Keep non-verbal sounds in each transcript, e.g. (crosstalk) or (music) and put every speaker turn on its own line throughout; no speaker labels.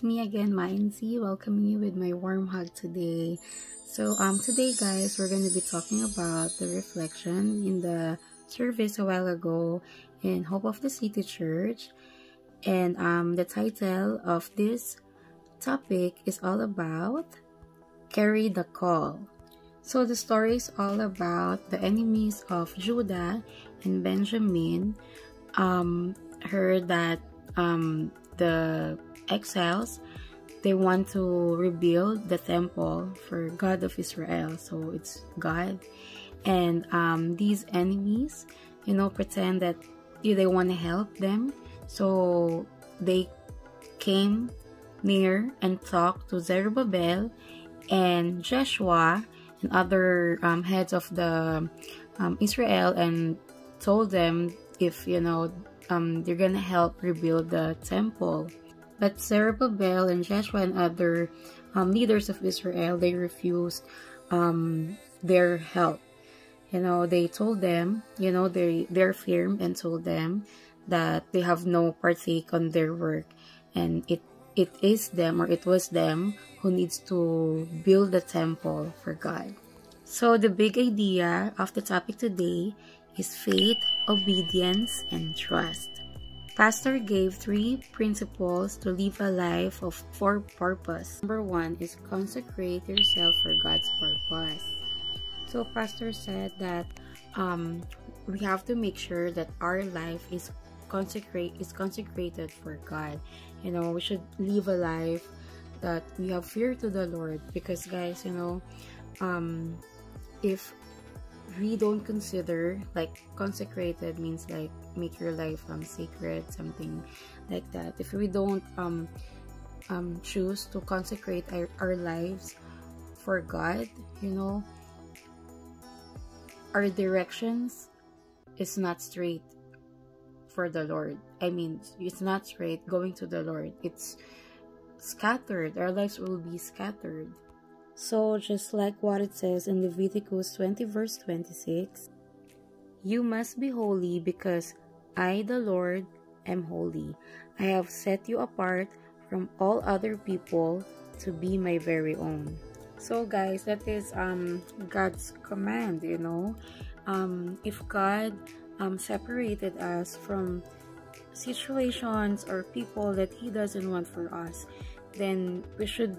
it's me again, Mainzi, welcoming you with my warm hug today. So um today guys, we're going to be talking about the reflection in the service a while ago in Hope of the City Church. And um the title of this topic is all about Carry the Call. So the story is all about the enemies of Judah and Benjamin um heard that um the exiles they want to rebuild the temple for God of Israel. So it's God. And um, these enemies, you know, pretend that they want to help them. So they came near and talked to Zerubbabel and Joshua and other um, heads of the um, Israel and told them if, you know, um, they're gonna help rebuild the temple. But Zerubbabel and Joshua and other um, leaders of Israel, they refused um, their help. You know, they told them, you know, they, they're firm and told them that they have no partake on their work. And it, it is them or it was them who needs to build the temple for God. So the big idea of the topic today is faith, obedience, and trust. Pastor gave three principles to live a life of for purpose. Number one is consecrate yourself for God's purpose. So Pastor said that um, we have to make sure that our life is consecrate is consecrated for God. You know, we should live a life that we have fear to the Lord because guys, you know, um, if we don't consider like consecrated means like make your life um sacred something like that. If we don't um um choose to consecrate our, our lives for god you know our directions is not straight for the lord. I mean it's not straight going to the lord. It's scattered. Our lives will be scattered so, just like what it says in Leviticus 20, verse 26, you must be holy because I, the Lord, am holy. I have set you apart from all other people to be my very own. So, guys, that is um God's command, you know. Um, if God um separated us from situations or people that He doesn't want for us, then we should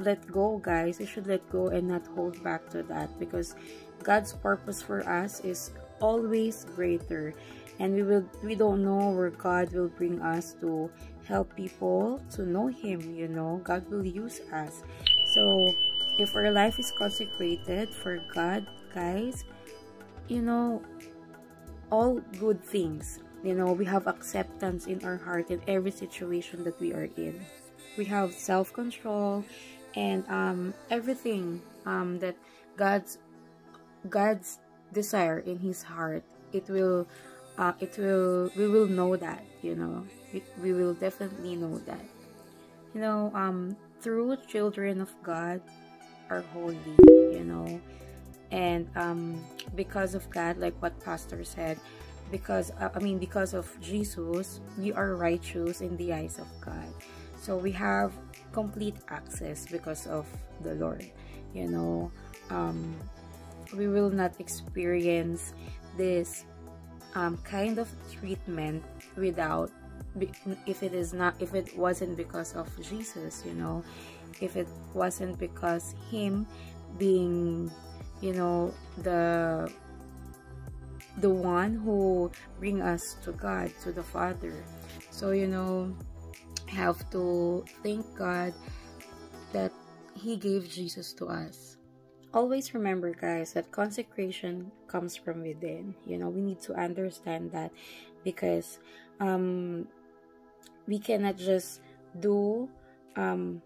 let go guys. We should let go and not hold back to that because god's purpose for us is always greater. And we will we don't know where god will bring us to help people to know him you know. God will use us. So if our life is consecrated for god guys you know all good things you know we have acceptance in our heart in every situation that we are in. We have self-control and um, everything um, that God's God's desire in His heart, it will uh, it will we will know that you know. It, we will definitely know that. You know um children of God are holy you know. And um because of God like what pastor said because uh, I mean because of Jesus we are righteous in the eyes of God. So we have complete access because of the Lord. You know, um, we will not experience this um, kind of treatment without if it is not if it wasn't because of Jesus you know if it wasn't because him being you know the the one who bring us to God to the Father so you know have to thank God that He gave Jesus to us. Always remember, guys, that consecration comes from within. You know, we need to understand that because um, we cannot just do um,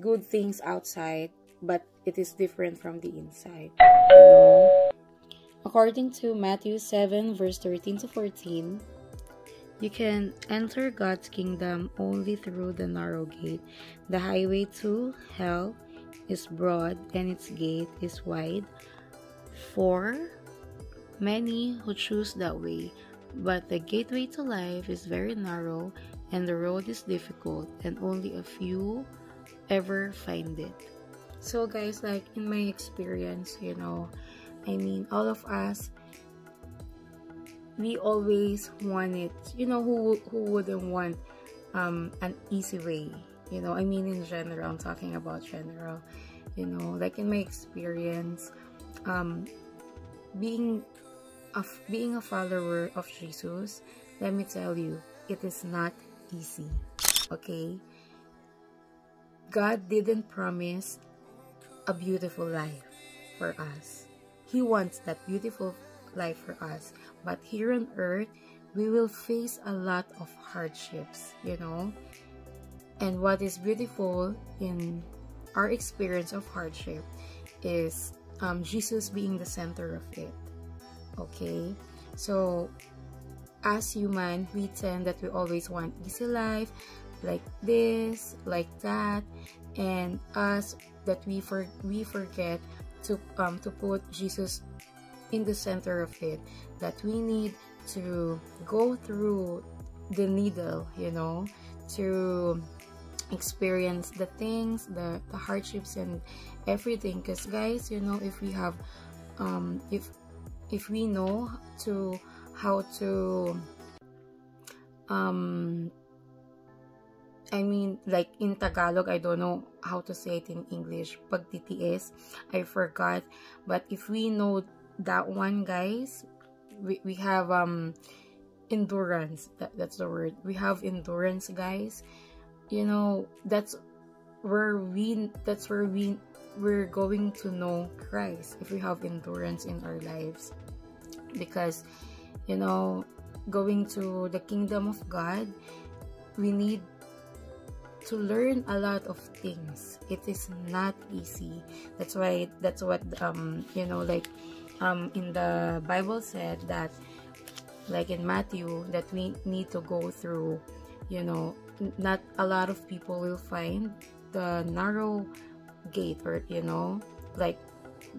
good things outside, but it is different from the inside. You know? According to Matthew 7, verse 13 to 14, you can enter God's kingdom only through the narrow gate. The highway to hell is broad and its gate is wide for many who choose that way. But the gateway to life is very narrow and the road is difficult, and only a few ever find it. So, guys, like in my experience, you know, I mean, all of us, we always want it. You know, who who wouldn't want um, an easy way? You know, I mean, in general, I'm talking about general. You know, like in my experience, um, being of being a follower of Jesus, let me tell you, it is not easy. Okay? God didn't promise a beautiful life for us. He wants that beautiful life for us. But here on earth, we will face a lot of hardships, you know? And what is beautiful in our experience of hardship is um, Jesus being the center of it okay so as human we tend that we always want easy life like this like that and us that we for we forget to um to put jesus in the center of it that we need to go through the needle you know to experience the things the, the hardships and everything. Because guys you know if we have um if if we know to how to um I mean like in Tagalog I don't know how to say it in English pagtitiis I forgot. But if we know that one guys we, we have um endurance. That, that's the word. We have endurance guys. You know that's where we that's where we we're going to know Christ if we have endurance in our lives. Because you know going to the kingdom of God we need to learn a lot of things. It is not easy. That's why that's what um you know like um in the bible said that like in matthew that we need to go through you know not a lot of people will find the narrow gate or you know like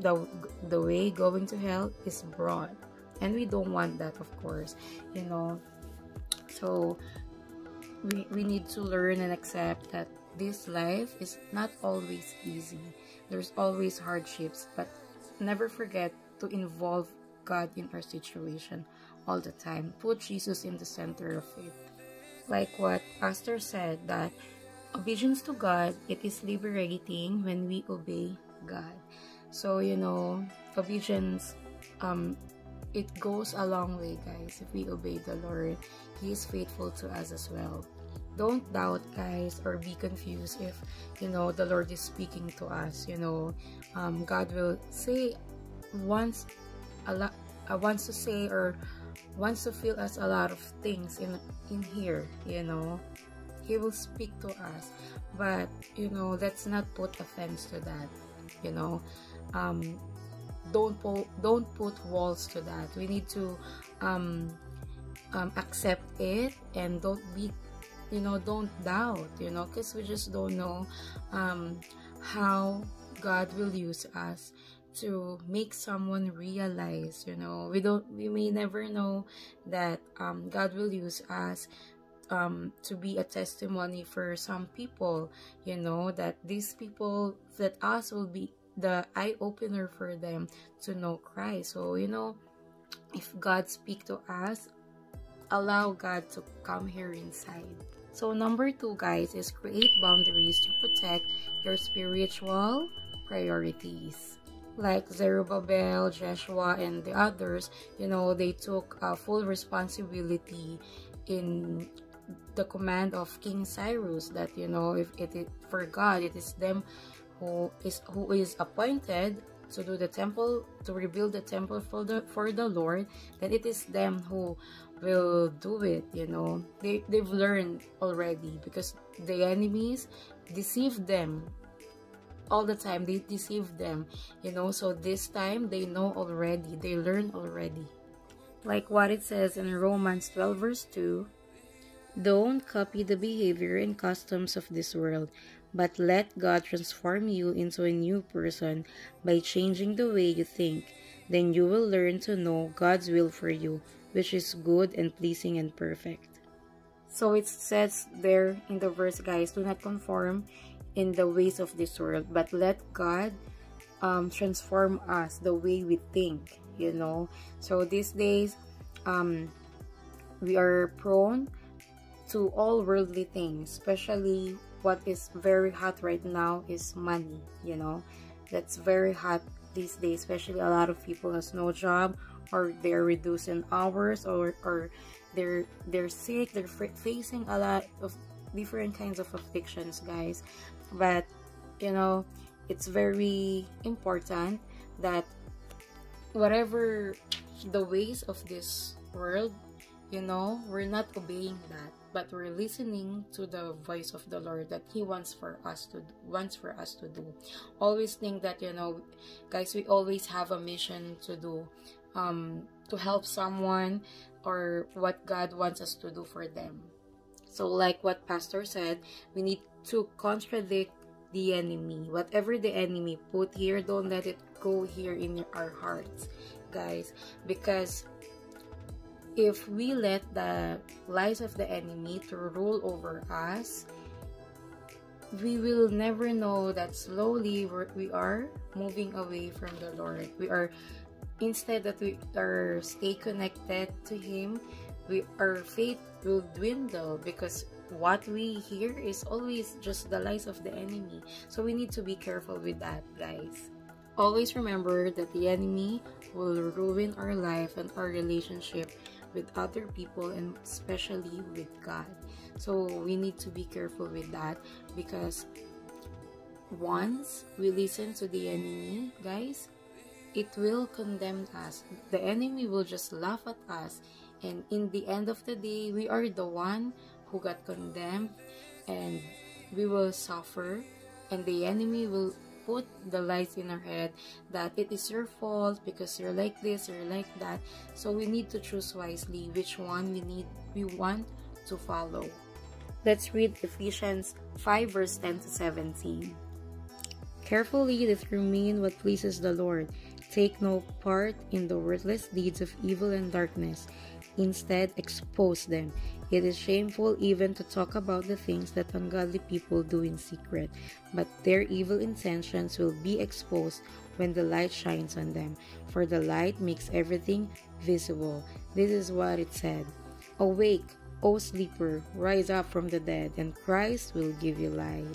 the the way going to hell is broad. And we don't want that of course you know. So we, we need to learn and accept that this life is not always easy. There's always hardships but never forget to involve god in our situation all the time put jesus in the center of it like what pastor said that obedience to god it is liberating when we obey god so you know obedience um it goes a long way, guys. If we obey the Lord, He is faithful to us as well. Don't doubt, guys, or be confused if, you know, the Lord is speaking to us. You know, um, God will say, wants a lot, uh, wants to say or wants to feel us a lot of things in in here. You know, He will speak to us, but you know, let's not put offense to that. You know, um, don't put don't put walls to that we need to um, um, accept it and don't be you know don't doubt you know because we just don't know um, how god will use us to make someone realize you know we don't we may never know that um, god will use us um, to be a testimony for some people you know that these people that us will be the eye opener for them to know Christ. So, you know, if God speak to us, allow God to come here inside. So, number two, guys, is create boundaries to protect your spiritual priorities. Like Zerubbabel, Joshua, and the others, you know, they took uh, full responsibility in the command of King Cyrus that, you know, if it is for God, it is them who is who is appointed to do the temple to rebuild the temple for the for the Lord, then it is them who will do it. You know, they they've learned already because the enemies deceive them all the time. They deceive them. You know, so this time they know already. They learn already. Like what it says in Romans 12 verse 2. Don't copy the behavior and customs of this world, but let God transform you into a new person by changing the way you think. Then you will learn to know God's will for you, which is good and pleasing and perfect. So it says there in the verse, guys, do not conform in the ways of this world, but let God um, transform us the way we think, you know. So these days, um, we are prone to all worldly things, especially what is very hot right now is money, you know. That's very hot these days, especially a lot of people has no job or they're reducing hours or, or they're they're sick, they're facing a lot of different kinds of afflictions, guys. But you know, it's very important that whatever the ways of this world, you know, we're not obeying that, but we're listening to the voice of the Lord that He wants for us to wants for us to do. Always think that you know, guys, we always have a mission to do, um, to help someone or what God wants us to do for them. So, like what Pastor said, we need to contradict the enemy. Whatever the enemy put here, don't let it go here in our hearts, guys. Because if we let the lies of the enemy to rule over us, we will never know that slowly we are moving away from the Lord. We are instead that we are stay connected to Him, we our faith will dwindle because what we hear is always just the lies of the enemy. So we need to be careful with that, guys. Always remember that the enemy will ruin our life and our relationship with other people and especially with God. So we need to be careful with that because once we listen to the enemy, guys, it will condemn us. The enemy will just laugh at us and in the end of the day, we are the one who got condemned. And we will suffer. And the enemy will put the lies in our head that it is your fault because you're like this or like that. So we need to choose wisely which one we need we want to follow. Let's read ephesians 5 verse 10 to 17 carefully determine what pleases the lord take no part in the worthless deeds of evil and darkness instead expose them it is shameful even to talk about the things that ungodly people do in secret, but their evil intentions will be exposed when the light shines on them, for the light makes everything visible. This is what it said Awake, O sleeper, rise up from the dead, and Christ will give you light.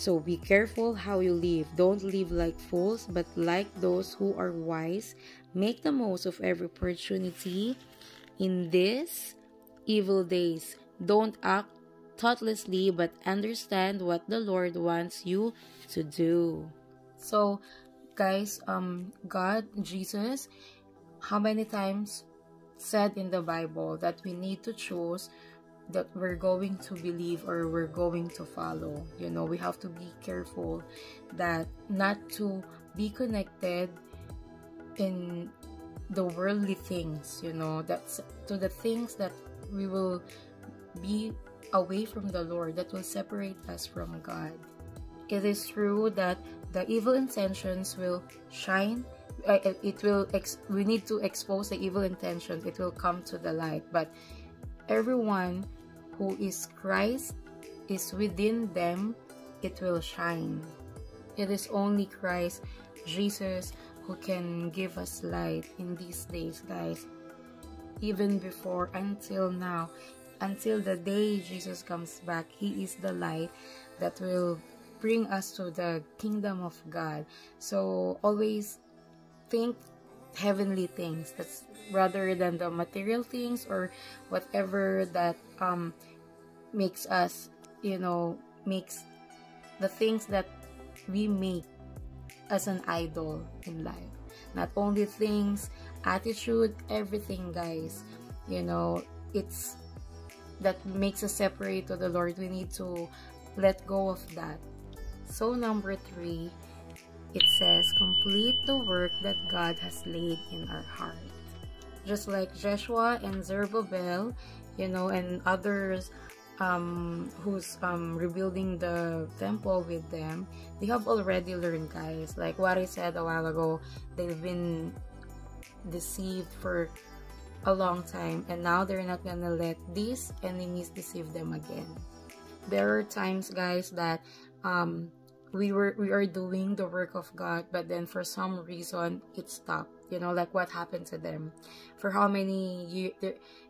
So be careful how you live. Don't live like fools, but like those who are wise. Make the most of every opportunity. In these evil days. Don't act thoughtlessly, but understand what the Lord wants you to do. So, guys, um, God, Jesus, how many times said in the Bible that we need to choose that we're going to believe or we're going to follow. You know, we have to be careful that not to be connected in the worldly things, you know, that's to the things that we will be away from the Lord that will separate us from God. It is true that the evil intentions will shine. Uh, it will. we need to expose the evil intentions. It will come to the light. But everyone who is Christ is within them. It will shine. It is only Christ, Jesus, who can give us light in these days, guys even before until now until the day Jesus comes back he is the light that will bring us to the kingdom of God so always think heavenly things that's rather than the material things or whatever that um makes us you know makes the things that we make as an idol in life. Not only things attitude everything guys. You know it's that makes us separate to the lord. We need to let go of that. So number three it says complete the work that god has laid in our heart. Just like joshua and zerubbabel you know and others um, who's um, rebuilding the temple with them, they have already learned, guys. Like what I said a while ago, they've been deceived for a long time and now they're not gonna let these enemies deceive them again. There are times guys that um we were we are doing the work of god but then for some reason it stopped. You know like what happened to them? For how many years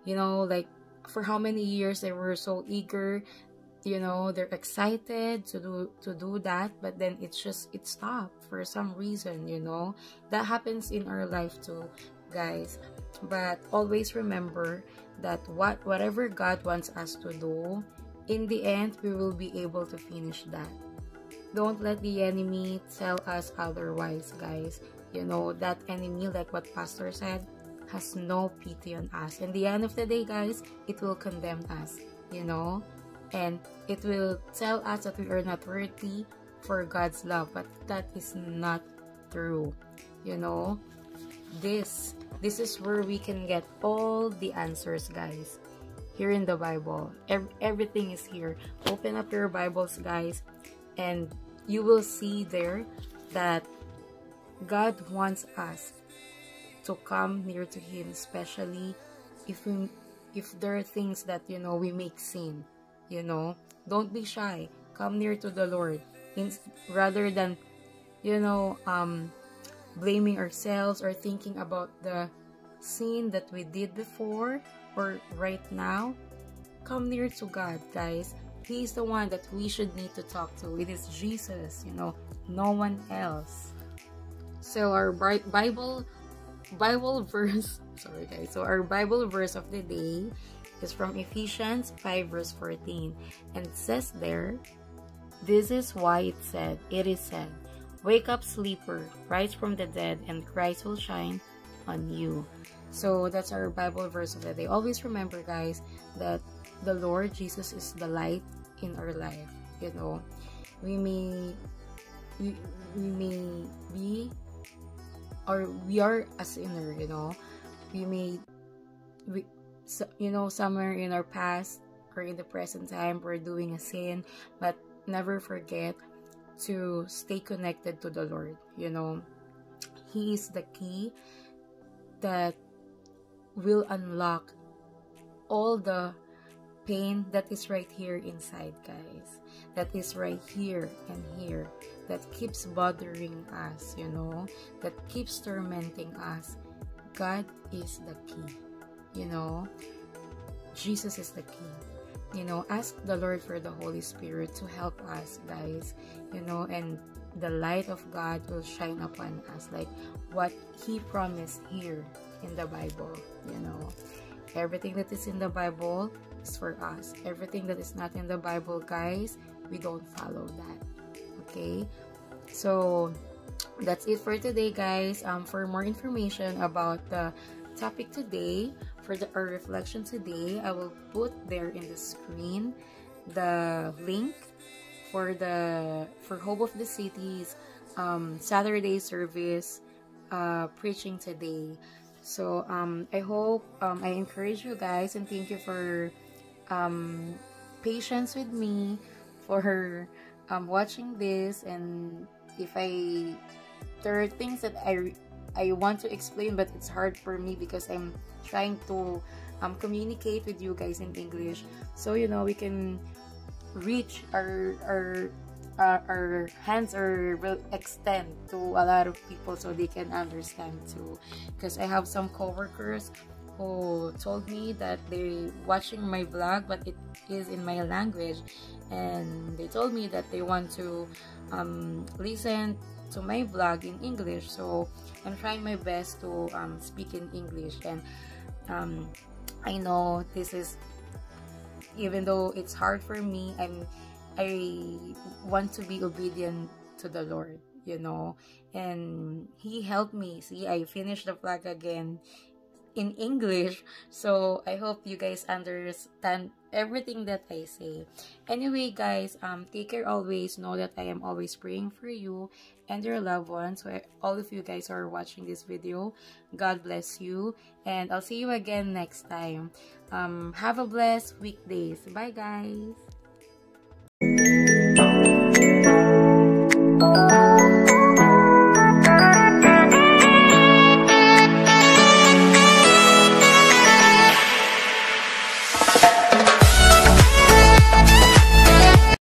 you know like for how many years they were so eager you know they're excited to do to do that but then it's just it stopped for some reason you know? That happens in our life too guys. But always remember that what whatever god wants us to do in the end we will be able to finish that. Don't let the enemy tell us otherwise guys. You know that enemy like what pastor said has no pity on us. In the end of the day guys it will condemn us you know? And it will tell us that we are not worthy for God's love but that is not true you know? This this is where we can get all the answers guys here in the Bible. Everything is here. Open up your Bibles guys and you will see there that God wants us to come near to him especially if we if there are things that you know we make sin you know? Don't be shy. Come near to the lord. In, rather than you know um blaming ourselves or thinking about the sin that we did before or right now come near to god guys. He's the one that we should need to talk to. It is jesus you know no one else. So our bible bible verse (laughs) sorry guys so our bible verse of the day is from ephesians 5 verse 14 and it says there this is why it said it is said wake up sleeper rise from the dead and christ will shine on you. So that's our bible verse of the day. Always remember guys that the lord jesus is the light in our life you know. We may we, we may be or we are a sinner you know we may we so, you know somewhere in our past or in the present time we're doing a sin but never forget to stay connected to the lord you know. He is the key that will unlock all the pain that is right here inside guys that is right here and here that keeps bothering us, you know, that keeps tormenting us. God is the key, you know. Jesus is the key. You know, ask the Lord for the Holy Spirit to help us, guys, you know, and the light of God will shine upon us like what He promised here in the Bible, you know. Everything that is in the Bible is for us. Everything that is not in the Bible, guys, we don't follow that okay? So that's it for today guys. Um for more information about the topic today for the our reflection today i will put there in the screen the link for the for hope of the cities um saturday service uh preaching today. So um i hope um i encourage you guys and thank you for um patience with me for um, watching this. And if I there are things that I I want to explain but it's hard for me because I'm trying to um, communicate with you guys in English. So you know we can reach our our uh, our hands are will extend to a lot of people so they can understand too. Because I have some coworkers who told me that they watching my vlog but it is in my language. And they told me that they want to um, listen to my vlog in English. So I'm trying my best to um, speak in English. And um, I know this is even though it's hard for me I'm I want to be obedient to the Lord you know. And he helped me. See I finished the vlog again in English. So I hope you guys understand everything that I say. Anyway, guys, um, take care always. Know that I am always praying for you and your loved ones. All of you guys are watching this video, God bless you. And I'll see you again next time. Um, have a blessed weekdays. Bye, guys.